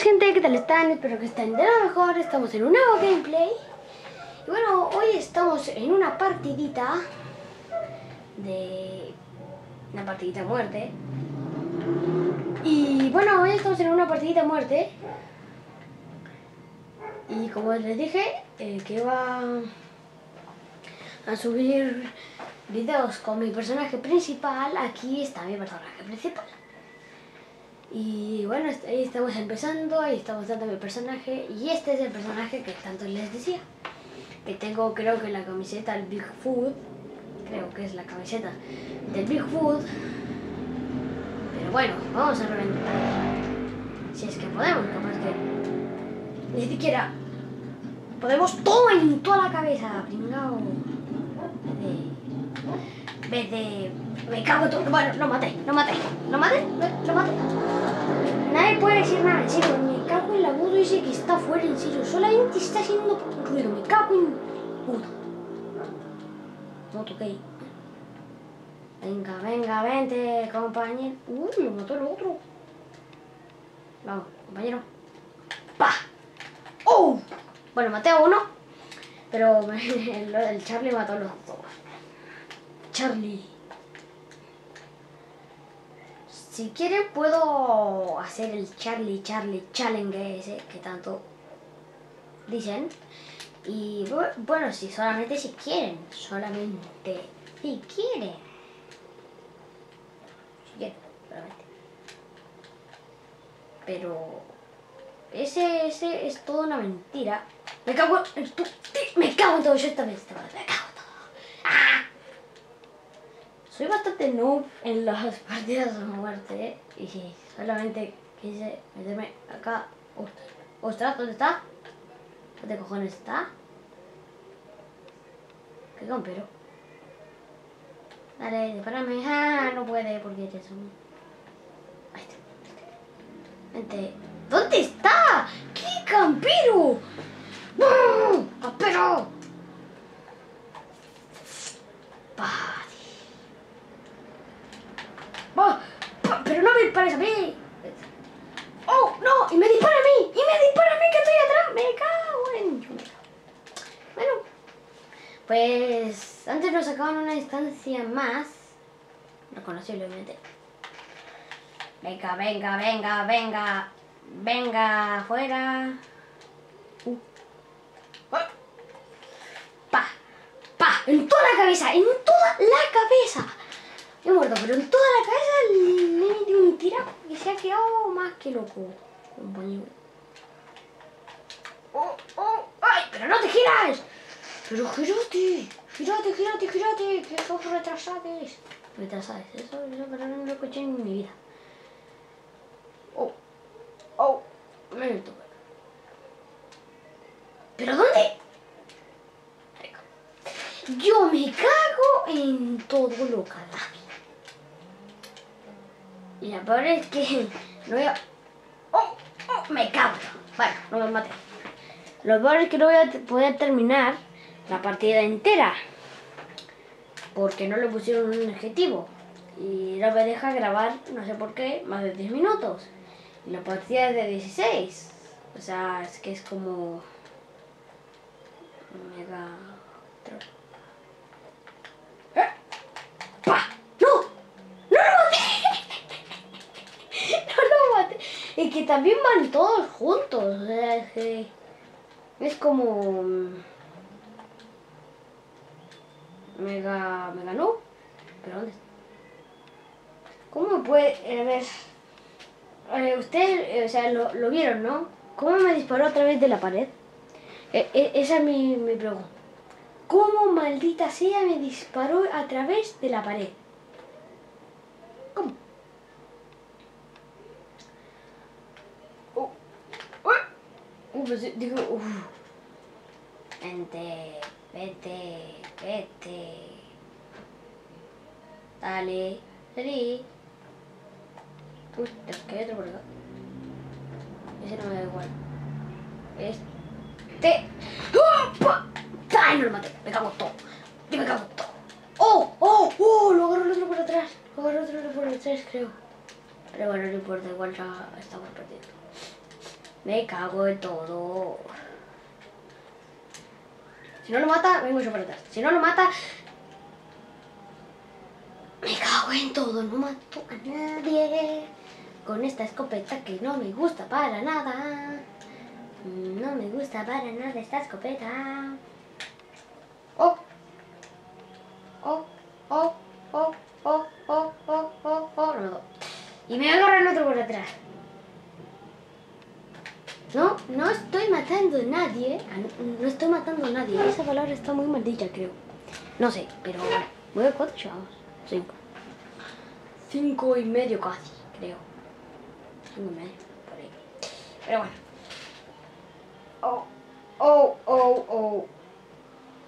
gente, ¿qué tal están? Espero que estén de lo mejor, estamos en un nuevo gameplay. Y bueno, hoy estamos en una partidita De... Una partidita muerte. Y bueno, hoy estamos en una partidita muerte. Y como les dije, eh, que iba a subir videos con mi personaje principal. Aquí está mi personaje principal y bueno, ahí estamos empezando, ahí estamos dando mi personaje. Y este es el personaje que tanto les decía. Que tengo creo que la camiseta del Bigfoot. Creo que es la camiseta del Bigfoot. Pero bueno, vamos a reventar. Si es que podemos, capaz que... Ni siquiera... Podemos todo en toda la cabeza, pringao. De... Me cago todo. Bueno, lo maté, lo maté, lo maté, lo maté. Nadie puede decir nada, en serio, me cago en la moto ese que está fuera, en serio, solamente está haciendo ruido, me cago en puta. Moto, ok. Venga, venga, vente, compañero. Uy, me mató el otro. Vamos, compañero. ¡Pah! ¡Oh! Bueno, maté a uno, pero el Charlie mató a los dos. Charlie. Si quieren puedo hacer el Charlie Charlie Challenge ese que tanto dicen. Y bueno, si solamente si quieren, solamente si quieren. Si quieren, solamente. Pero ese, ese es toda una mentira. Me cago en Me cago en todo yo cago en todo. ¡Ah! Soy bastante noob en las partidas de muerte y solamente quise meterme acá. Ostras, ¿dónde está? ¿Dónde cojones está? ¿Qué compero? Dale, disparame. Ah, no puede porque eres un... Ahí está. Vente. ¿Dónde está? ¿Qué campero? ¡Campero! pero no me dispares a mí. ¡Oh, no! ¡Y me dispara a mí! ¡Y me dispara a mí que estoy atrás! ¡Me cago en... Bueno, pues antes nos sacaban una distancia más. Reconocible, obviamente. Venga, venga, venga, venga. Venga, afuera. Uh. Pa, pa, en toda la cabeza, en toda la cabeza. He muerto, pero en toda la cabeza le metí un tiraco que se ha quedado más que loco, compañero. ¡Oh, oh! ¡Ay! ¡Pero no te giras! ¡Pero girate! ¡Girate, girate, girate! ¡Que sos retrasades! Retrasades, eso, eso, pero no lo escuché en mi vida. ¡Oh! ¡Oh! Me meto. ¿Pero dónde? Yo me cago en todo lo que y la peor es que no voy a... ¡Oh! ¡Oh! ¡Me cago! Bueno, no me maté. Lo peor es que no voy a poder terminar la partida entera. Porque no le pusieron un objetivo. Y no me deja grabar, no sé por qué, más de 10 minutos. Y la partida es de 16. O sea, es que es como... Mega... Y que también van todos juntos. O sea, es es como... Mega... Mega no. ¿Pero dónde? ¿Cómo puede eh, ver? Eh, usted, eh, o sea, lo, lo, vieron, ¿no? ¿Cómo me disparó a través de la pared? esa es mi, mi pregunta. ¿Cómo maldita sea me disparó a través de la pared? ¿Cómo? Pues digo, uff. Vente, vete, vete. Dale, salí. Uy, que hay otro por acá. Ese no me da igual. Este. ¡Ay, no lo maté! Me cago todo. Yo me cago todo. ¡Oh! ¡Oh! ¡Oh! Lo agarro el otro por atrás. Lo agarro el otro por atrás, creo. Pero bueno, no importa, igual ya estamos perdiendo. Me cago en todo. Si no lo mata, vengo yo para atrás. Si no lo mata... Me cago en todo, no mato a nadie. Con esta escopeta que no me gusta para nada. No me gusta para nada esta escopeta. Oh. Oh, oh, oh, oh, oh, oh, oh, oh. Me agarra el otro por atrás. No, no estoy matando a nadie. Ah, no, estoy matando a nadie. Esa palabra está muy maldita, creo. No sé, pero voy a cuatro chavos. Cinco. Cinco y medio casi, creo. Cinco y medio, por ahí. Pero bueno. Oh, oh, oh, oh.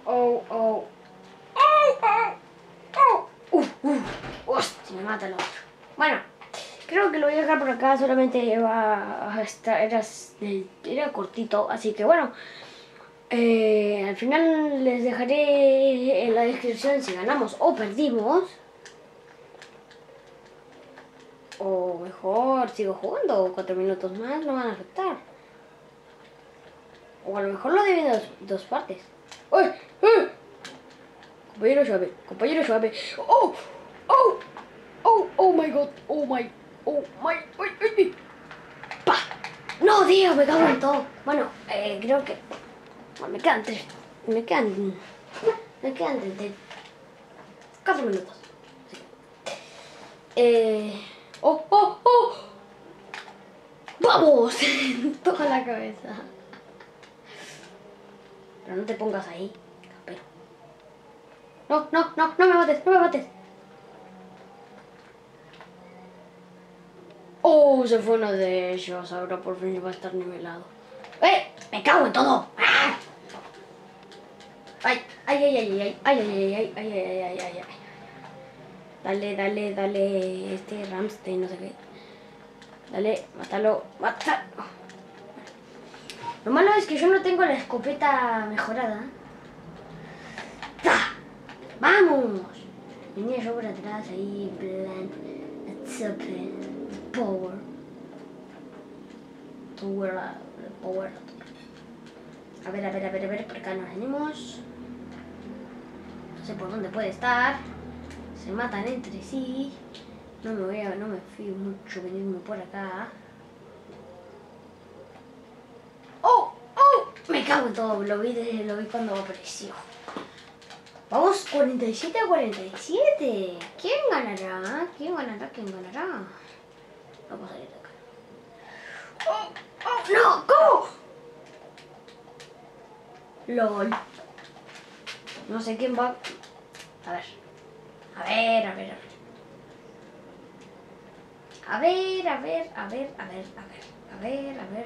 Oh, oh. Oh, oh, oh. Uf, uf. Hostia, me mata el otro. Bueno, que lo voy a dejar por acá. Solamente va a estar, era, era cortito. Así que bueno. Eh, al final les dejaré en la descripción si ganamos o perdimos. O mejor sigo jugando, cuatro minutos más no van a afectar. O a lo mejor lo dividen dos, dos partes. ¡Uy! ¡Uy! Compañero suave, compañero suave. ¡Oh! ¡Oh! ¡Oh! ¡Oh my god! ¡Oh my! ¡Oh my! ¡Uy! ¡Uy! ¡Pa! ¡No, tío! Me cago en todo. Bueno, eh, creo que... Me quedan tres. Me quedan... Me quedan tres. Cuatro minutos. Eh... ¡Oh! ¡Oh! ¡Oh! ¡Vamos! Toca la cabeza. Pero no te pongas ahí, capero. No, no, no, no me mates, no me mates. Oh, se fue uno de ellos. Ahora por fin va a estar nivelado. ¡Eh! ¡Me cago en todo! ¡Ah! ¡Ay! ¡Ay, ay, ay, ay! ¡Ay, ay, ay, ay! ¡Ay, ay. Dale, dale, dale. Este Ramstein, no sé qué. Dale, mátalo, mátalo. Lo malo es que yo no tengo la escopeta mejorada. ¡Ah! ¡Vamos! Venía yo por atrás ahí, plan. Power. Power, power. A ver, a ver, a ver, a ver, por acá nos venimos. No sé por dónde puede estar. Se matan entre sí. No me voy a, no me fío mucho venirme por acá. ¡Oh! ¡Oh! Me cago en todo, lo vi, lo vi cuando apareció. Vamos, 47 a 47. ¿Quién ganará? ¿Quién ganará? ¿Quién ganará? Vamos a salir de acá. ¡Oh! ¡Oh! ¡No! ¿Cómo? LOL. No sé quién va. A ver. A ver, a ver, a ver. A ver, a ver, a ver, a ver, a ver, a ver, a ver.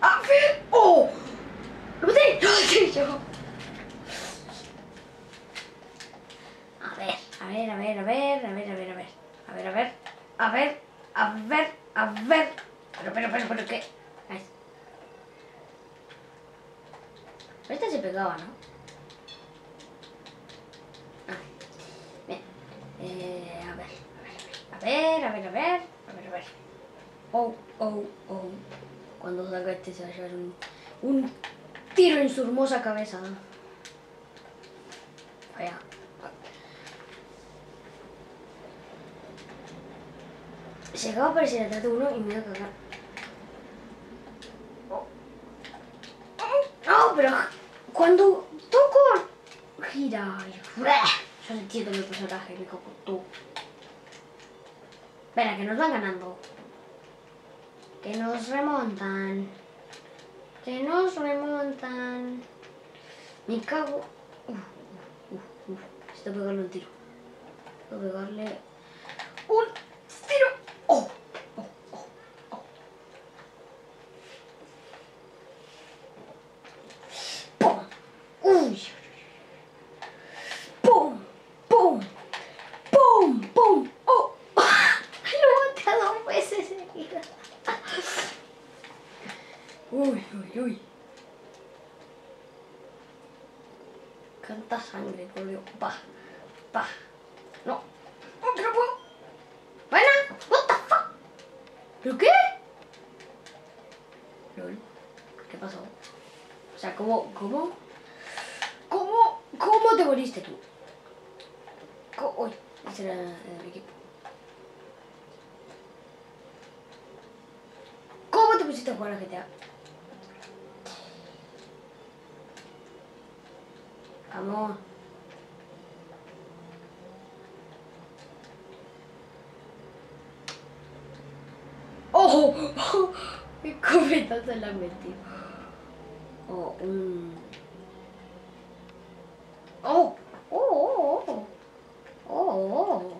¡A ver! ¡Oh! ¡Lo maté! ¡Lo maté yo! A ver, a ver, a ver, a ver, a ver, a ver, a ver. A ver, a ver, a ver, a ver, a ver. Pero, pero, pero, pero, ¿qué? Este se pegaba, ¿no? Ah. Eh, a ver, a ver, a ver, a ver, a ver, a ver, a ver. Oh, oh, oh. Cuando salga este se va a llevar un, un tiro en su hermosa cabeza. Vaya. Se acaba de aparecer atrás de uno y me voy a cagar. Oh. No, pero cuando toco gira. Yo entiendo mi personaje, cago en tú. Espera, que nos van ganando. Que nos remontan. Que nos remontan. Me cago. Uf, uf, pegarle un tiro. Necesito pegarle un tiro. Oh, oh, oh, oh. ¡Pum! ¡Uy! ¡Pum! ¡Pum! ¡Pum! ¡Pum! ¡Oh! Lo maté a dos veces seguidas. Uy, uy, uy. Canta Pa, pa. No. No, que no puedo. Buena. What the fuck? ¿Pero qué? LOL. ¿Qué pasó? O sea, ¿cómo, cómo, cómo, cómo te moriste tú? Co- Uy, ese era equipo. ¿Cómo te pusiste a jugar a GTA? Vamos. Oh, ¡Oh! oh mi cubeta se la ¡Oh! Um. ¡Oh! ¡Oh! ¡Oh!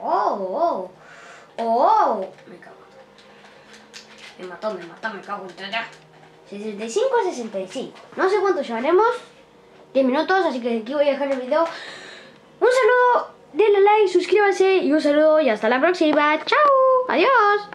¡Oh! ¡Oh! ¡Oh! Me cago. Me mató, me mató, me cago en ya. 65 a 65. No sé cuánto llevaremos. 10 minutos, así que aquí voy a dejar el video. Un saludo, denle like, suscríbanse y un saludo y hasta la próxima. ¡Chao! ¡Adiós!